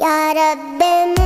Ya Rabbim